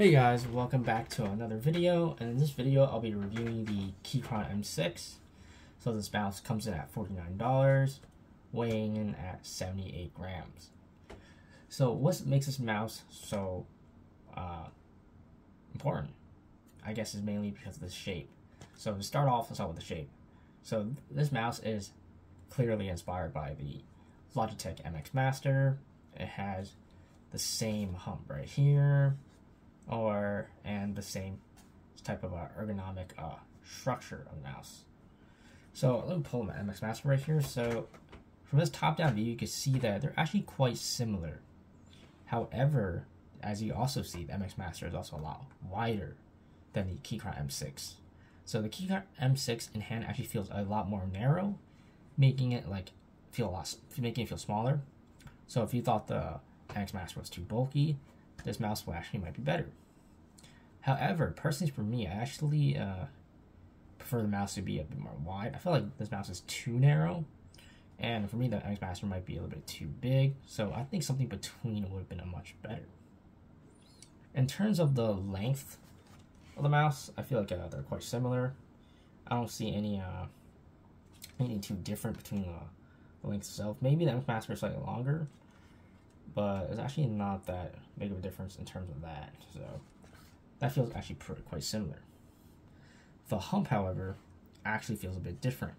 Hey guys, welcome back to another video, and in this video I'll be reviewing the Keychron M6. So this mouse comes in at $49, weighing in at 78 grams. So what makes this mouse so uh, important? I guess is mainly because of the shape. So to start off, let's start with the shape. So this mouse is clearly inspired by the Logitech MX Master. It has the same hump right here, or and the same type of uh, ergonomic uh, structure of the mouse. So let me pull my MX Master right here. So from this top-down view, you can see that they're actually quite similar. However, as you also see, the MX Master is also a lot wider than the Keychron M6. So the Keychron M6 in hand actually feels a lot more narrow, making it like feel a lot, making it feel smaller. So if you thought the MX Master was too bulky, this mouse will actually might be better. However, personally for me, I actually uh, prefer the mouse to be a bit more wide. I feel like this mouse is too narrow, and for me, the MX Master might be a little bit too big. So I think something between would have been a much better. In terms of the length of the mouse, I feel like uh, they're quite similar. I don't see any uh, anything too different between uh, the length itself. Maybe the MX Master is slightly longer, but it's actually not that big of a difference in terms of that. So that feels actually pretty, quite similar. The hump, however, actually feels a bit different.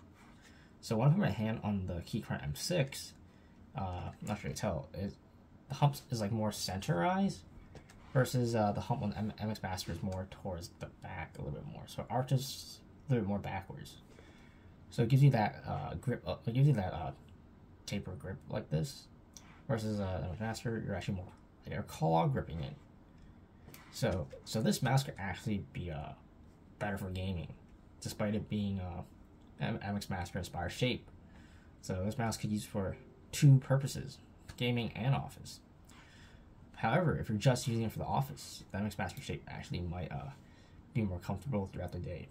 So when I put my hand on the Keychron M6, uh, I'm not sure you can tell, it, the hump is like more centerized versus uh, the hump on M MX Master is more towards the back a little bit more. So arches a little bit more backwards. So it gives you that uh, grip, uh, it gives you that uh, taper grip like this versus MX Master, you're actually more you're claw gripping it. So so this mouse could actually be uh, better for gaming, despite it being uh, MX Master inspired shape. So this mouse could use for two purposes, gaming and office. However, if you're just using it for the office, the MX Master shape actually might uh, be more comfortable throughout the day.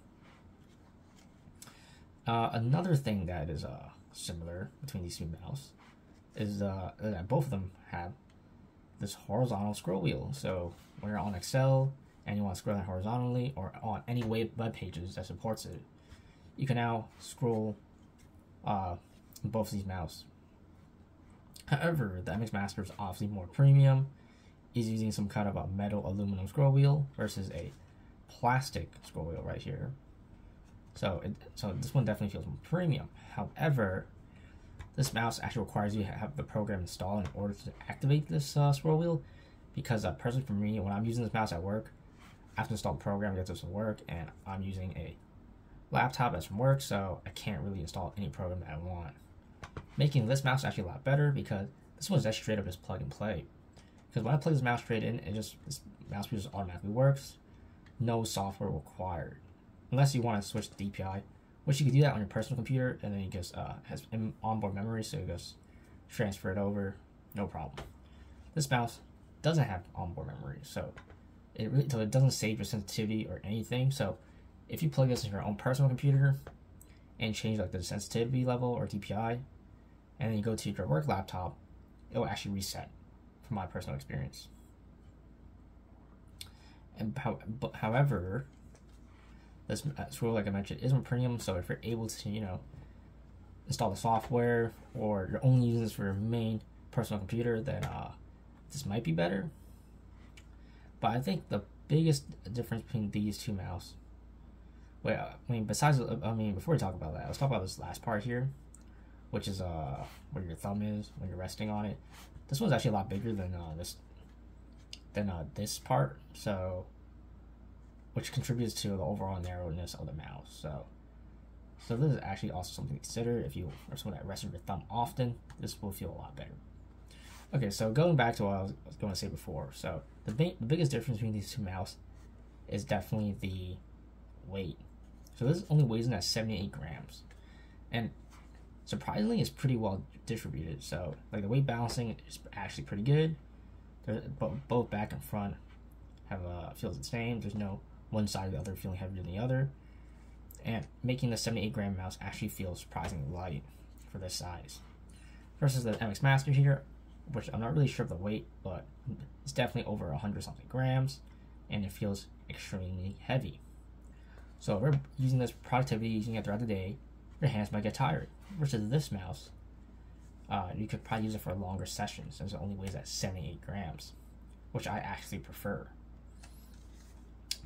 Uh, another thing that is uh, similar between these two mouse is uh, that both of them have this horizontal scroll wheel. So when you're on Excel and you want to scroll that horizontally or on any web, pages that supports it, you can now scroll uh, both of these mouse. However, the MX Master is obviously more premium. Is using some kind of a metal aluminum scroll wheel versus a plastic scroll wheel right here. So, it, so this one definitely feels more premium. However, this mouse actually requires you to have the program installed in order to activate this uh, scroll wheel. Because uh, personally for me, when I'm using this mouse at work, I have to install the program to get this to work, and I'm using a laptop that's from work, so I can't really install any program that I want. Making this mouse actually a lot better because this one's actually straight up just plug and play. Because when I plug this mouse straight in, it just this mouse just automatically works. No software required, unless you want to switch the DPI, which you can do that on your personal computer, and then it just uh, has onboard memory, so it just transfer it over, no problem. This mouse doesn't have onboard memory, so it really so it doesn't save your sensitivity or anything. So if you plug this in your own personal computer and change like the sensitivity level or DPI, and then you go to your work laptop, it will actually reset. From my personal experience. And how, however, this rule, like I mentioned, isn't premium. So if you're able to, you know, install the software, or you're only using this for your main personal computer, then uh, this might be better. But I think the biggest difference between these two mouse, well, I mean, besides, I mean, before we talk about that, let's talk about this last part here, which is uh where your thumb is when you're resting on it. This one's actually a lot bigger than uh, this than uh, this part, so which contributes to the overall narrowness of the mouse. So, so this is actually also something to consider if you are someone that rests your thumb often. This will feel a lot better. Okay, so going back to what I was, going to say before. So the, the biggest difference between these two mouse is definitely the weight. So this only weighs in at 78 grams. And surprisingly, it's pretty well distributed. So like the weight balancing is actually pretty good. They're, both back and front have uh, feels the same. There's no one side or the other feeling heavier than the other. And making the 78 gram mouse actually feel surprisingly light for this size. Versus the MX Master here, which I'm not really sure of the weight, but it's definitely over 100 something grams. and it feels extremely heavy. So if we're using this productivity, using it throughout the day, your hands might get tired. Versus this mouse, uh, you could probably use it for longer sessions since it only weighs at 78 grams, which I actually prefer.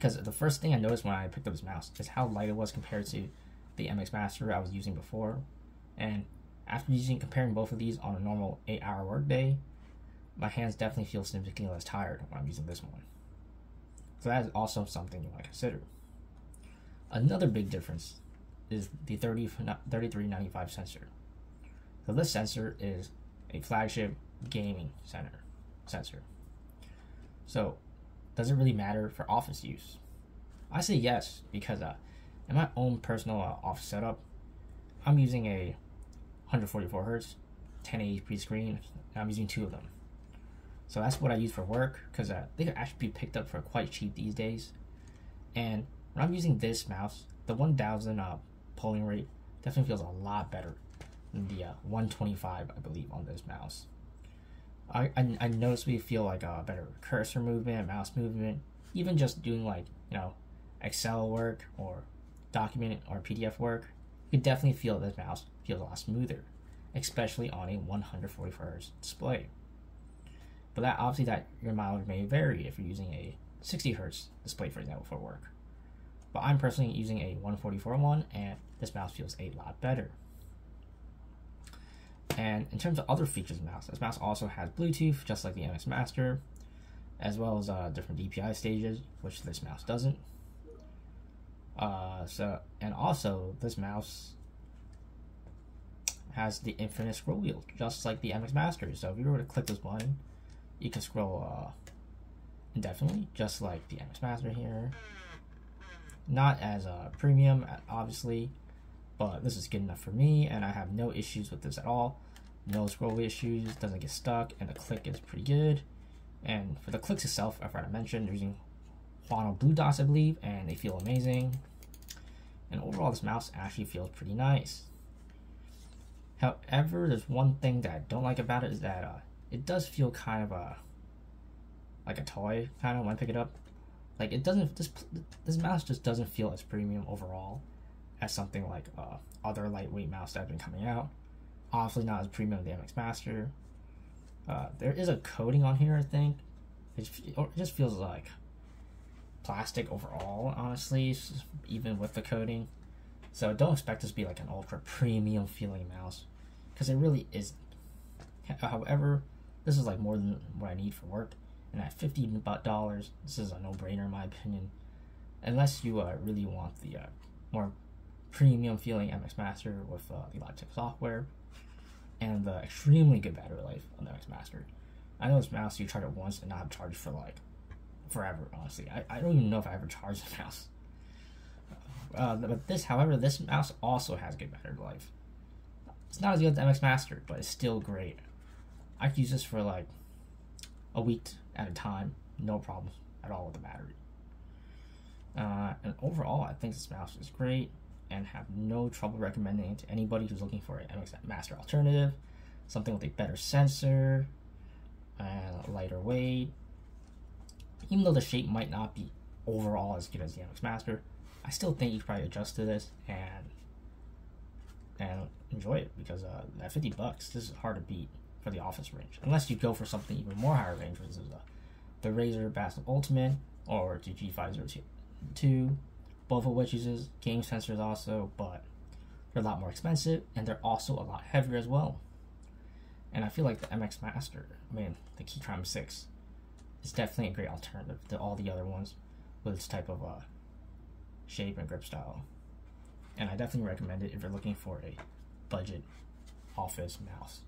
Because the first thing I noticed when I picked up this mouse is how light it was compared to the MX Master I was using before. And after using comparing both of these on a normal 8 hour workday, my hands definitely feel significantly less tired when I'm using this one. So that is also something you want to consider. Another big difference is the 30, 3395 sensor. So this sensor is a flagship gaming center sensor. So does it really matter for office use? I say yes because uh, in my own personal uh, office setup, I'm using a 144 hertz 1080p screen. I'm using two of them. So that's what I use for work because uh, they can actually be picked up for quite cheap these days. And when I'm using this mouse, the 1000 uh, polling rate definitely feels a lot better than the uh, 125, I believe, on this mouse. I, I, I notice we feel like a better cursor movement, mouse movement, even just doing like, you know, Excel work or document or PDF work, you can definitely feel this mouse feels a lot smoother, especially on a 144 Hz display. But that obviously that your mileage may vary if you're using a 60 Hz display, for example, for work. But I'm personally using a 144 one, and this mouse feels a lot better. And in terms of other features of mouse, this mouse also has Bluetooth, just like the MX Master, as well as uh, different DPI stages, which this mouse doesn't. Uh, so, and also this mouse has the infinite scroll wheel, just like the MX Master. So if you were to click this button, you can scroll uh, indefinitely, just like the MX Master here. Not as a uh, premium, obviously, but this is good enough for me, and I have no issues with this at all. No scroll issues, doesn't get stuck, and the click is pretty good. And for the clicks itself, I've already mentioned, they're using Huano Blue Dots, I believe, and they feel amazing. And overall, this mouse actually feels pretty nice. However, there's one thing that I don't like about it is that uh, it does feel kind of a like a toy kind of when I pick it up. Like it doesn't this this mouse just doesn't feel as premium overall as something like uh, other lightweight mouse that have been coming out. Obviously not as premium as the MX Master. Uh, there is a coating on here, I think. It, just feels like plastic overall, honestly, even with the coating. So don't expect this to be like an ultra premium feeling mouse, because it really isn't. However, this is like more than what I need for work, and at fifty dollars, this is a no-brainer in my opinion. Unless you uh, really want the uh, more premium feeling MX Master with uh, the Logitech software and the extremely good battery life on the MX Master. I know this mouse you charge it once and not have charged for like forever. Honestly, I, I don't even know if I ever charged the mouse. Uh, but this, however, this mouse also has good battery life. It's not as good as the MX Master, but it's still great. I could use this for like a week at a time, no problems at all with the battery. Uh, and overall, I think this mouse is great and have no trouble recommending it to anybody who's looking for an MX Master alternative, something with a better sensor, and lighter weight. Even though the shape might not be overall as good as the MX Master, I still think you could probably adjust to this and and enjoy it because uh, at 50 bucks, this is hard to beat for the office range. Unless you go for something even more higher range, which is uh, the Razer Bass Ultimate or the G502 both of which uses game sensors also, but they're a lot more expensive and they're also a lot heavier as well. And I feel like the MX Master, I mean, the Keychron 6, is definitely a great alternative to all the other ones with this type of uh, shape and grip style. And I definitely recommend it if you're looking for a budget office mouse.